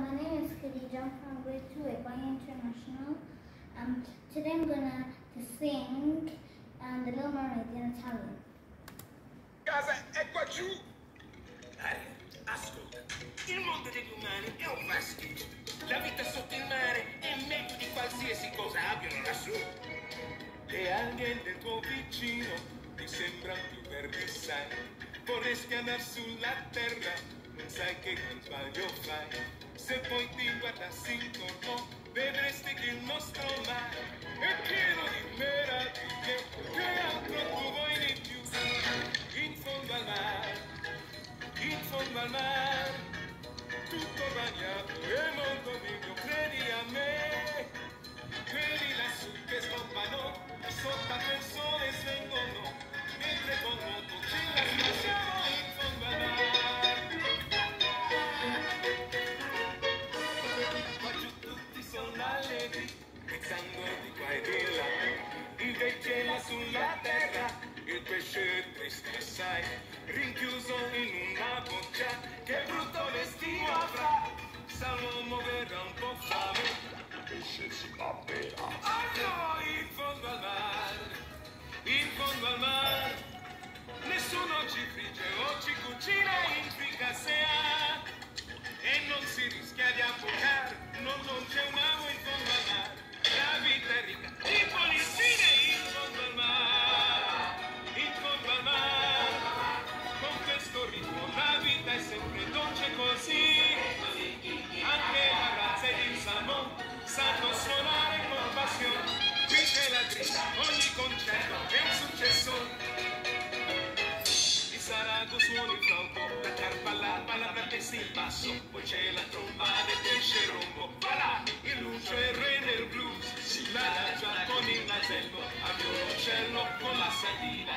my name is Khadija from grade 2 at Bahia International. Um, today I'm gonna to sing um, The Little Mermaid in Italian. Casa è qua giù! Ariel, ascolta. Il mondo degli umani è un pasticcio. La vita sotto il mare è meglio di qualsiasi cosa abbiano lassù. Le alghe del tuo vicino ti sembrano più verdi, sai. Vorresti andare sulla terra, non sai che sbaglio fai. Se poi ti guardassi intorno, vedresti che il tristezza è rinchiuso in una bocca che brutto destino avrà. Salmo verrà un po' fame. E scesi a bere? Basso, poi c'è la tromba del pesce rombo, voilà, il lucio è il re del blues, la lancia con il nasello, a violoncello con la sardina,